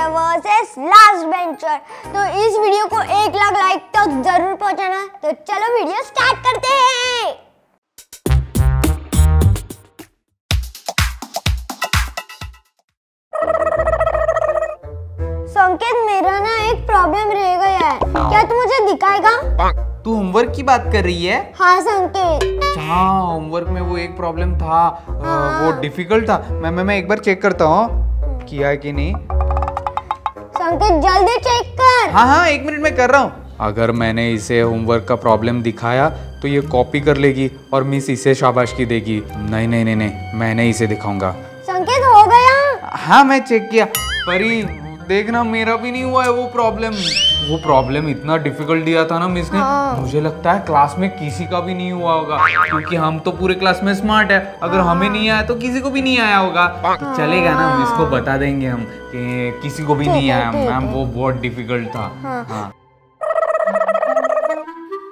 Bencher versus last bencher तो इस video को एक लाख लाइक तक ज़रूर पहुंचाना। तो चलो वीडियो स्टार्ट करते हैं। संकेत मेरा ना एक प्रॉब्लम रह गया है। क्या तू मुझे दिखाएगा? तू होमवर्क की बात कर रही है? हाँ संकेत। हाँ होमवर्क में वो एक प्रॉब्लम था। अ, वो डिफ़िकल्ट था। मैं मैं मैं एक बार चेक करता हूँ। किया है कि नहीं? संकेत जल्दी चेक कर। हाँ हाँ एक मिनट में कर रहा हूँ। अगर मैंने इसे होमवर्क का प्रॉब्लम दिखाया तो ये कॉपी कर लेगी और मिस इसे शाबाश की देगी। नहीं नहीं नहीं नहीं मैंने इसे दिखाऊँगा। संकेत हो गया। हाँ मैं चेक किया परी देखना मेरा भी नहीं हुआ है वो प्रॉब्लम वो प्रॉब्लम इतना डिफ़िकल्ट दिया था ना मिस ने हाँ। मुझे लगता है क्लास में किसी का भी नहीं हुआ होगा क्योंकि हम तो पूरे क्लास में स्मार्ट है। अगर हाँ। हमें नहीं आया तो किसी को भी नहीं आया होगा। तो चलेगा ना मिस को बता देंगे हम कि किसी को भी नहीं आया। मैम वो बहुत डिफ़िकल्ट था। हाँ। हाँ।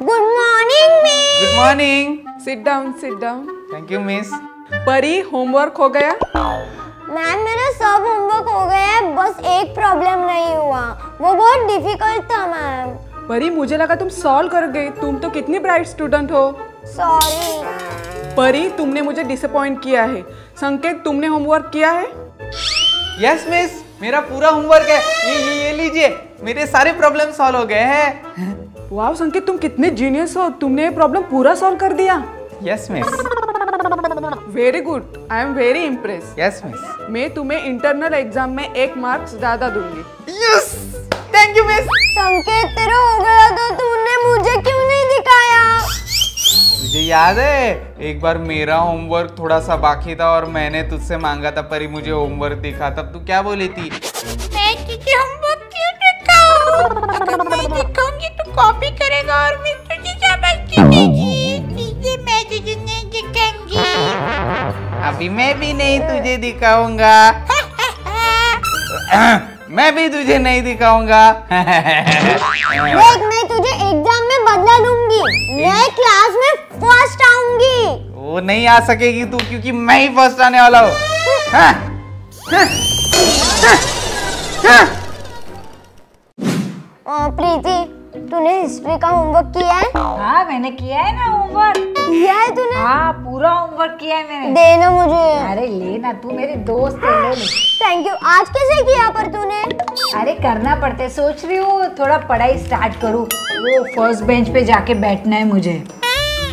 Good morning good morning sit down sit down thank you miss Pari homework हो गया? मैम मेरा सब होमवर्क हो गया है बस एक प्रॉब्लम नहीं हुआ। वो बहुत डिफ़िकल्ट था मैम परी मुझे लगा तुम सॉल्व कर गई तुम तो कितनी ब्राइट स्टूडेंट हो। सॉरी परी तुमने मुझे डिसअपॉइंट किया है। संकेत तुमने होमवर्क किया है? यस yes, मिस मेरा पूरा होमवर्क है। ये ये ये लीजिए। मेरे सारे प्रॉब्लम सॉल्व हो गए हैं। वाह संकेत तुम कितने जीनियस हो। तुमने ये प्रॉब्लम पूरा सॉल्व कर दिया। Yes miss very good I am very impress yes miss मैं तुम्हें इंटरनल एग्ज़ाम में एक मार्क्स ज़्यादा दूँगी। यस थैंक मिस संकेत तेरा हो गया तो तूने मुझे क्यों नहीं दिखाया? तुझे याद है एक बार मेरा होमवर्क थोड़ा सा बाकी था और मैंने तुझसे मांगा था परी मुझे होमवर्क दिखा तब तू क्या बोली थी? मैं तुझे होमवर्क क्यों दिखाऊँ? अगर मैं दिखाऊँगी तो कॉपी करेगा और मैं तुझे शाबाशी देगी? इसलिए मैं तुझे नहीं दिखाऊँगी। अभी मैं भी नहीं तुझे दिखाऊँगा। मैं भी तुझे नहीं दिखाऊँगा। देख मैं तुझे एग्ज़ाम में बदला दूँगी मैं क्लास में फ़र्स्ट आऊँगी। वो नहीं आ सकेगी तू क्योंकि मैं ही फ़र्स्ट आने वाला हूँ। हाँ, हाँ, हाँ, प्रीति तूने हिस्ट्री का होमवर्क किया है? हाँ मैंने किया है ना होमवर्क किया है तूने? हाँ पूरा होमवर्क किया है मैंने। देना मुझे। अरे ले ना तू मेरी दोस्त है ले ले। थैंक यू आज कैसे किया पर तूने? अरे करना पड़ता है सोच रही हूँ थोड़ा पढ़ाई स्टार्ट करूँ। वो फ़र्स्ट बेंच पे जाके बैठना है मुझे।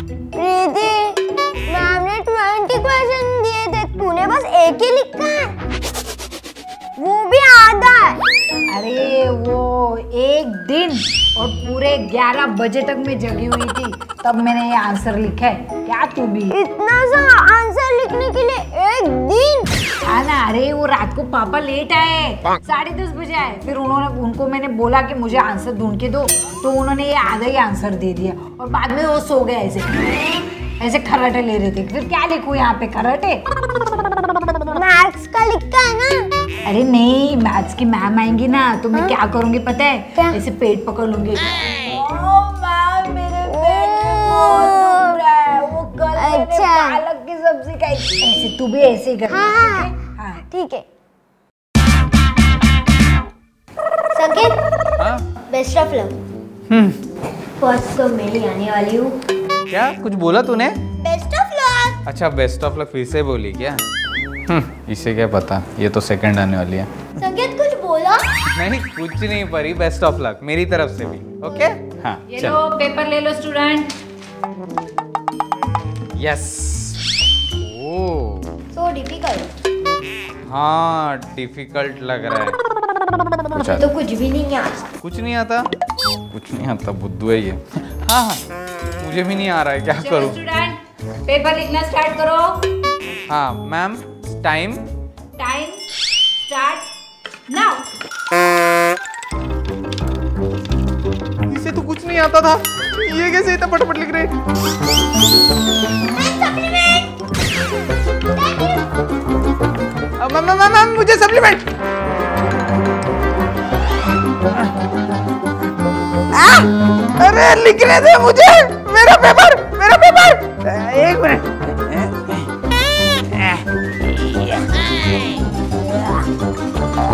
प्रीति मैम ने ट्वेंटी क्वेश्चन दिए थे तूने बस एक ही लिखा है। वो भी आधा अरे वो एक दिन। और पूरे 11 बजे तक मैं जगी हुई थी तब मैंने ये आंसर लिखा है। क्या तू भी? इतना सा आंसर लिखने के लिए एक दिन। हाँ ना अरे वो रात को पापा लेट आए। साढ़े दस बजे आए। फिर उन्होंने उनको मैंने बोला कि मुझे आंसर ढूंढ के दो तो उन्होंने ये आधा ही आंसर दे दिया। और बाद में वो सो गए ऐसे। ऐसे खराटे ले रहे थे। फिर क्या लिखूं यहाँ पे? खराटे? अरे नहीं मैथ्स की मैम आएँगी ना तो मैं क्या करूँगी पता है? क्या? ऐसे पेट पकड़ लूँगी। ओ मैम मेरे पेट में बहुत ओह। दुख रहा है। वो कल मैंने अच्छा। पालक की सब्ज़ी खाई ऐसे तू भी ऐसे ही कर हाँ हाँ। हाँ? ठीक है। संकेत? हाँ? Best of luck hmm, first तो मैं ही आने वाली हूँ। क्या? कुछ बोला तूने? बेस्ट ऑफ़ लक अच्छा बेस्ट ऑफ़ लक फिर से बोली क्या? इसे क्या पता। ये तो सेकंड आने वाली है। संकेत कुछ बोला? नहीं कुछ नहीं परी बेस्ट ऑफ़ लक मेरी तरफ़ से भी ओके हाँ ये लो पेपर ले लो student yes oh so difficult हाँ डिफ़िकल्ट लग रहा है। कुछ आता तो कुछ भी नहीं आता कुछ नहीं आता? कुछ नहीं आता बुद्धू है ये। हाँ हाँ मुझे भी नहीं आ रहा है क्या करूँ? पेपर लिखना स्टार्ट करो। हाँ ma'am time time start now इसे तो कुछ नहीं आता था। ये कैसे इतना फटाफट लिख रहे मैम मैम मैम मुझे सप्लीमेंट अरे लिखने दे मुझे। मेरा पेपर मेरा पेपर एक मिनट। Мам,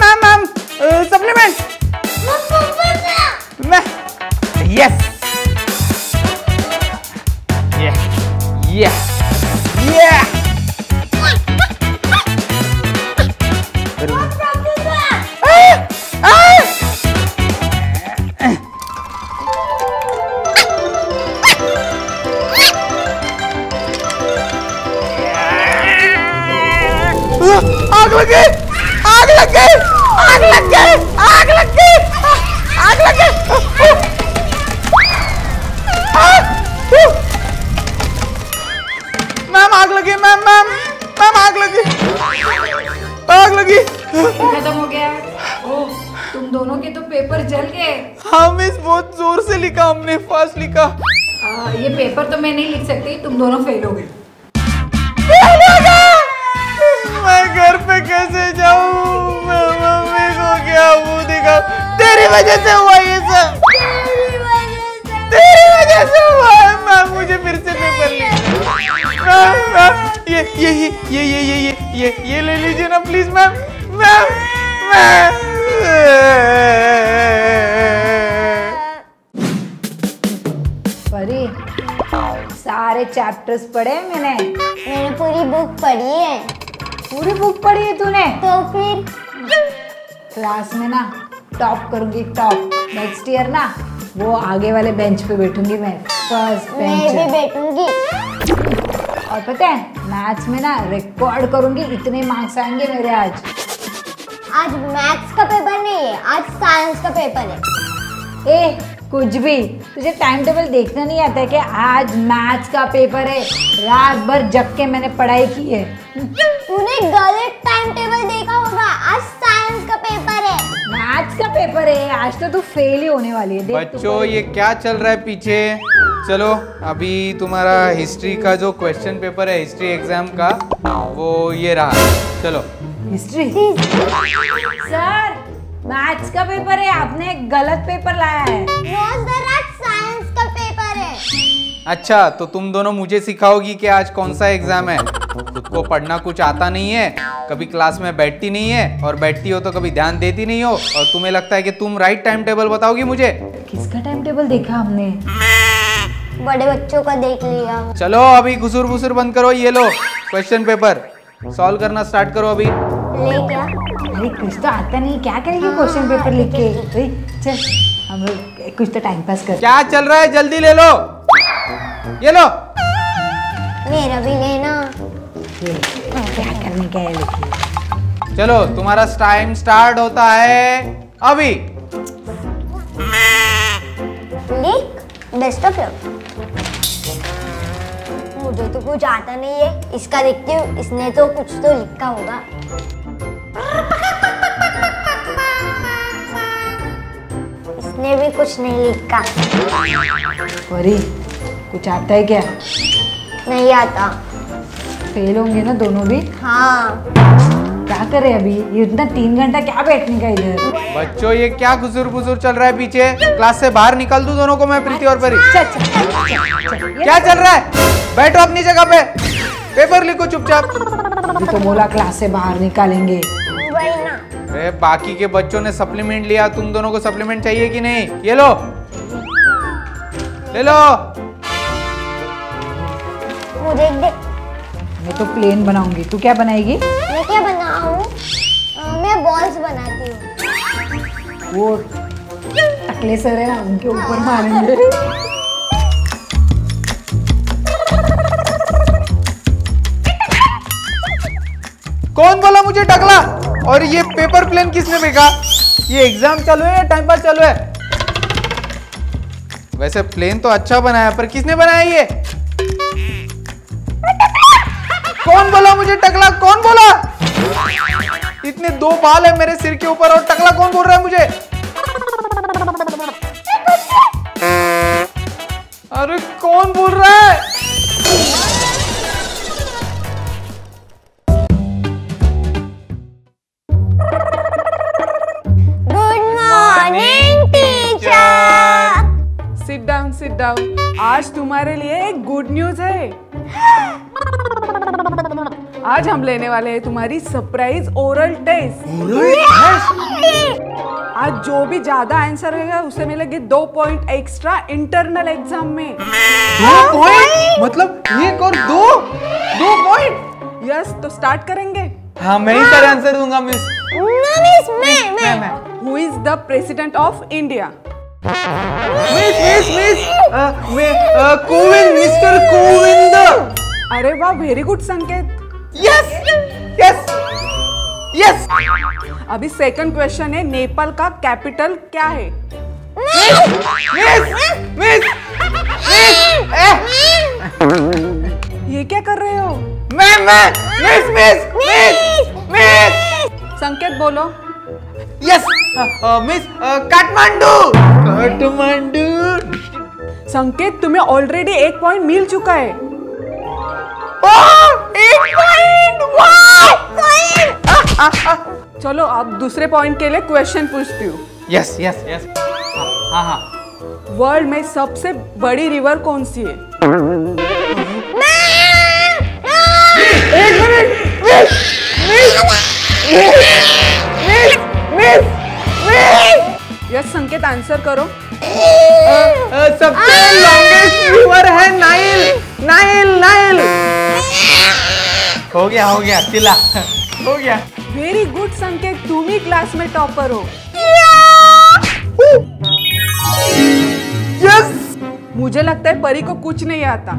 мам, мам, э, заплемент! Мам, мам, мам! Yes! आग लगी। खत्म हो गया। ओ तुम दोनों के तो पेपर जल गए। हाँ मिस बहुत ज़ोर से लिखा हमने फास्ट लिखा। आ, ये पेपर तो मैं नहीं लिख सकती तुम दोनों फेल हो गए। मैं घर पे कैसे जाऊँ? मैं मम्मी को क्या मुँह दिखाऊँ? तेरी वजह से हुआ ये सब। तेरी वजह से। हुआ। है मैम मुझे फिर से ये ये ये ये ये ये ये ये ले लीजिए ना प्लीज़ मैम मैम मैम परी सारे चैप्टर्स पढ़े हैं मैंने। मैंने पूरी बुक पढ़ी है। पूरी बुक पढ़ी है तूने? तो फिर? क्लास में ना टॉप करूँगी टॉप नेक्स्ट ईयर ना वो आगे वाले बेंच पे बैठूँगी मैं फ़र्स्ट मैं भी बैठूँगी। और पता है मैथ्स में ना रिकॉर्ड करूँगी इतने मार्क्स आएँगे मेरे आज। आज मैथ्स का पेपर नहीं है आज साइंस का पेपर है। ए कुछ भी। तुझे टाइम टेबल देखना नहीं आता है कि आज मैथ्स का पेपर है। रात भर जग के मैंने पढ़ाई की है। तूने गलत टाइम टेबल देखा होगा आज साइंस का पेपर है मैथ्स का पेपर है आज तो तू फेल ही होने वाली है देख बच्चों ये क्या चल रहा है पीछे? चलो अभी तुम्हारा हिस्ट्री का जो क्वेश्चन पेपर है हिस्ट्री एग्ज़ाम का वो ये रहा। चलो। हिस्ट्री सर मैथ्स का पेपर है आपने गलत पेपर लाया है। रोज साइंस का पेपर है। अच्छा तो तुम दोनों मुझे सिखाओगी कि आज कौन सा एग्ज़ाम है? खुद को पढ़ना कुछ आता नहीं है कभी क्लास में बैठती नहीं है और बैठती हो तो कभी ध्यान देती नहीं हो और तुम्हें लगता है कि तुम राइट टाइम टेबल बताओगी मुझे? किसका टाइम टेबल देखा हमने? बड़े बच्चों का देख लिया। चलो अभी घुसुर घुसुर बंद करो ये लो क्वेश्चन पेपर सॉल्व करना स्टार्ट करो अभी। ले क्या? अरे कुछ तो आता नहीं क्या करेगी क्वेश्चन पेपर लिख के? अरे चल हम लोग कुछ तो टाइम पास कर। क्या चल रहा है? जल्दी ले लो। ये लो। मेरा भी लेना। क्या करने का है चलो तुम्हारा टाइम स्टार्ट होता है अभी। लिख बेस्ट ऑफ़ मुझे तो कुछ आता नहीं है। इसका देखती हूँ। इसने तो कुछ तो लिखा होगा। इसने भी कुछ नहीं लिखा। अरे कुछ आता है क्या? नहीं आता। फेल होंगे ना दोनों भी? हाँ। क्या करे अभी? ये इतना तीन घंटा क्या बैठने का इधर? बच्चों ये क्या घुसुर घुसुर चल रहा है पीछे? क्लास से बाहर निकाल दूँ दोनों को मैं प्रीति और परी? चल चल चल, चल, चल, ये क्या चल रहा है? बैठो अपनी जगह पे। पेपर लिखो चुपचाप। तो बोला क्लास से बाहर निकालेंगे। वही अरे बाकी के बच्चों ने सप्लीमेंट लिया। तुम दोनों को सप्लीमेंट चाहिए कि नहीं? ये लो। ले लो। मुझे मैं तो प्लेन बनाऊँगी। तू क्या बनाएगी? मैं क्या बनाऊँ? मैं बॉल्स बनाती हूँ। वो टकले सर है ना उनके ऊपर मारेंगे। कौन बोला मुझे टकला? और ये पेपर प्लेन किसने फेंका? ये एग्ज़ाम चालू है या टाइम पास चालू है? वैसे प्लेन तो अच्छा बनाया पर किसने बनाया ये? कौन बोला मुझे? टकला कौन बोला? इतने दो बाल है मेरे सिर के ऊपर और टकला कौन बोल रहा है मुझे? अरे कौन बोल रहा है? Good sit down sit down आज तुम्हारे लिए एक गुड न्यूज़ है। आज हम लेने वाले हैं तुम्हारी सरप्राइज़ ओरल टेस्ट आज जो भी ज़्यादा आंसर रहेगा उसे मिलेंगे दो पॉइंट एक्स्ट्रा इंटरनल एग्ज़ाम में. दो पॉइंट मतलब एक और दो? दो पॉइंट यस तो स्टार्ट करेंगे. हाँ मैं ही सारे आंसर दूँगा मिस ना मिस मैं मैं. मैं मैं. Who is the president of India miss miss miss मैं कोविंद मिस्टर कोविंद अरे वाह very good Sanket. Yes yes yes अभी सेकंड क्वेश्चन है नेपाल का कैपिटल क्या है? मिस मिस मिस ये क्या कर रहे हो? मैं मैं मिस मिस मिस मिस संकेत बोलो। यस मिस काठमांडू काठमांडू संकेत तुम्हें ऑलरेडी एक पॉइंट मिल चुका है। चलो अब दूसरे पॉइंट के लिए क्वेश्चन पूछती हूँ। यस यस यस हाँ हाँ वर्ल्ड में सबसे बड़ी रिवर कौन सी है? यस संकेत आंसर करो। सबसे लॉन्गेस्ट रिवर है नाइल नाइल नाइल हो गया हो गया चिल्ला। हो गया। वेरी गुड संकेत तुम ही क्लास में टॉपर हो। यस मुझे लगता है परी को कुछ नहीं आता।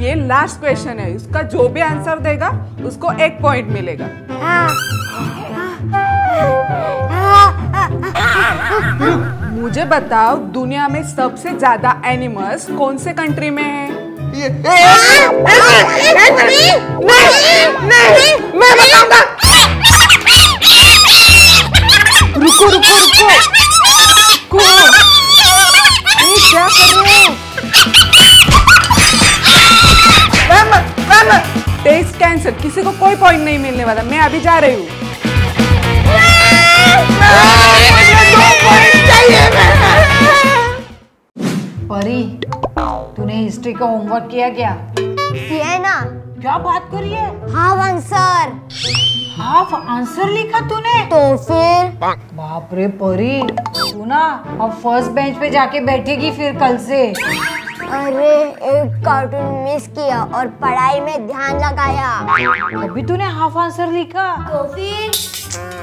ये लास्ट क्वेश्चन है। उसका जो भी आंसर देगा उसको एक पॉइंट मिलेगा। मुझे बताओ दुनिया में सबसे ज़्यादा एनिमल्स कौन से कंट्री में है? मैं बताऊँगा रुको रुको रुको रुको ये क्या कर रहे हो टेस्ट कैंसर किसी को कोई पॉइंट नहीं मिलने वाला मैं अभी जा रही हूँ परी तूने हिस्ट्री का होमवर्क किया क्या? किया है ना। क्या बात कर रही है? हाफ़ आंसर हाफ़ आंसर लिखा तूने? तो फिर? बाप रे परी। तू ना अब फ़र्स्ट बेंच पे जाके बैठेगी फिर कल से। अरे एक कार्टून मिस किया और पढ़ाई में ध्यान लगाया। अभी तूने हाफ़ आंसर लिखा? तो फिर?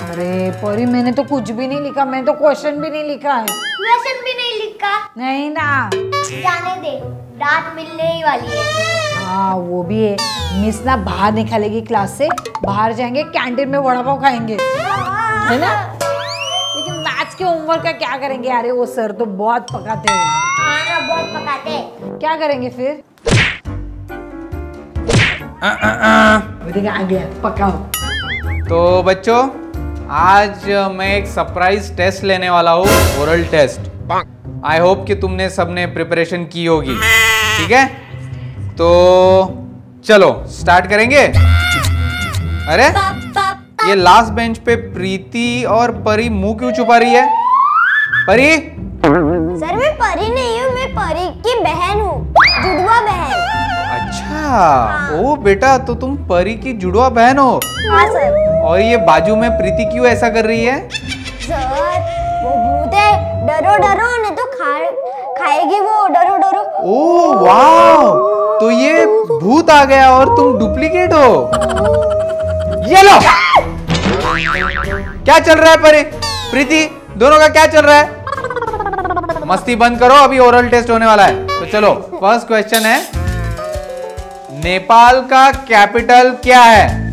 अरे परी मैंने तो कुछ भी नहीं लिखा। मैंने तो क्वेश्चन भी नहीं लिखा है। क्वेश्चन भी नहीं लिखा नहीं ना। जाने दे डांट मिलने ही वाली है। हाँ वो भी है। मिस ना बाहर निकालेगी क्लास से बाहर जाएँगे कैंटीन में वड़ा पाव खाएँगे। है। ना? लेकिन मैथ्स के होमवर्क का क्या करेंगे अरे वो सर तो बहुत पकाते हैं। हाँ ना बहुत पकाते हैं। क्या करेंगे फिर? देखिए आ गया पकाओ। तो बच्चों आज मैं एक सरप्राइज़ टेस्ट लेने वाला हूँ ओरल टेस्ट आई होप कि तुमने सबने प्रिपरेशन की होगी। ठीक है? तो चलो स्टार्ट करेंगे? अरे ये लास्ट बेंच पे प्रीति और परी मुँह क्यों छुपा रही है? परी? सर मैं परी नहीं हूँ मैं परी की बहन हूँ जुड़वा बहन। अच्छा ओ बेटा तो तुम परी की जुड़वा बहन हो। हाँ सर और ये बाजू में प्रीति क्यों ऐसा कर रही है? सर वो भूत है डरो डरो नहीं खाएगी वो? डरो डरो। ओ वाह तो ये भूत आ गया और तुम डुप्लीकेट हो। ये लो! क्या चल रहा है परे? प्रीति, दोनों का क्या चल रहा है? मस्ती बंद करो, अभी ओरल टेस्ट होने वाला है। तो चलो फ़र्स्ट क्वेश्चन है, नेपाल का कैपिटल क्या है?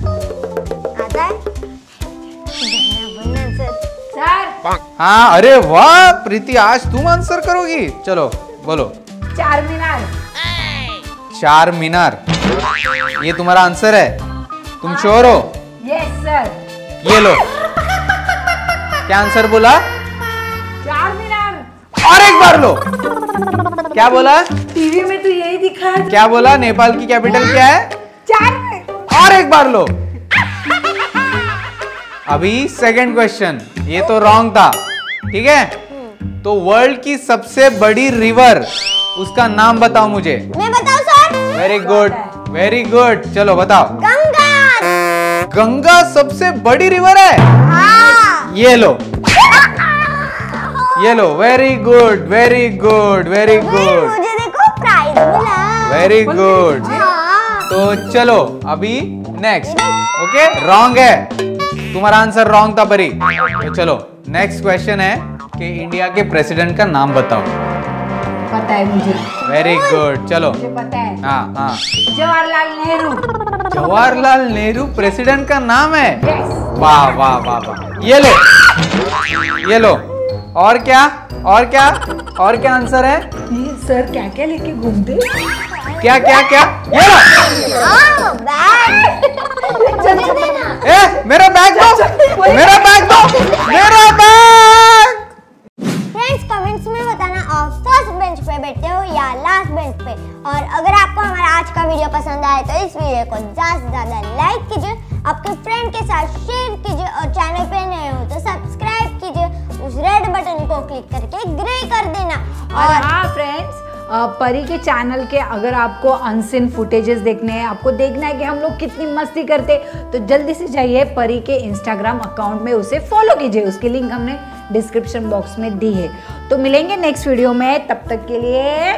हाँ अरे वाह प्रीति आज तुम आंसर करोगी। चलो बोलो। चार मीनार। चार मीनार। ये तुम्हारा आंसर है। तुम श्योर हो? यस सर ये लो। क्या आंसर बोला? चार मीनार। और एक बार लो। क्या बोला? टीवी में तो यही दिखा है। क्या बोला? नेपाल की कैपिटल क्या है? चार और एक बार लो। अभी सेकंड क्वेश्चन ये तो रॉन्ग था ठीक है? तो वर्ल्ड की सबसे बड़ी रिवर उसका नाम बताओ मुझे। मैं बताऊँ sir very good very good चलो बताओ। गंगा। गंगा सबसे बड़ी रिवर है? हाँ। ये लो। ये लो very good very good very good मुझे देखो प्राइज मिला। वेरी गुड हाँ। तो चलो अभी नेक्स्ट ओके रॉन्ग है। तुम्हारा आंसर रॉन्ग था परी तो चलो नेक्स्ट क्वेश्चन है कि इंडिया के प्रेसिडेंट का नाम बताओ। पता है मुझे। वेरी गुड चलो। मुझे पता है। हाँ हाँ। जवाहरलाल नेहरू। जवाहरलाल नेहरू प्रेसिडेंट का नाम है? वाह वाह वाह वाह। ये लो ये लो। और क्या और क्या? और क्या आंसर है? ये सर क्या क्या लेके घूमते क्या क्या क्या? ये हाँ देना ए मेरा बैग दो। मेरा बैग दो। मेरा बैग फ्रेंड्स कमेंट्स में बताना आप फ़र्स्ट बेंच पे बैठते हो या लास्ट बेंच पे। और अगर आपको हमारा आज का वीडियो पसंद आए तो इस वीडियो को ज़्यादा से ज़्यादा लाइक कीजिए आपके फ्रेंड के साथ शेयर कीजिए और चैनल पे नए हो तो सब्सक्राइब उस रेड बटन को क्लिक करके ग्रे कर देना। और हाँ फ्रेंड्स परी के चैनल के अगर आपको अनसिन फुटेजेस देखने हैं आपको देखना है कि हम लोग कितनी मस्ती करते तो जल्दी से जाइए परी के इंस्टाग्राम अकाउंट में उसे फॉलो कीजिए। उसकी लिंक हमने डिस्क्रिप्शन बॉक्स में दी है। तो मिलेंगे नेक्स्ट वीडियो में। तब तक के लिए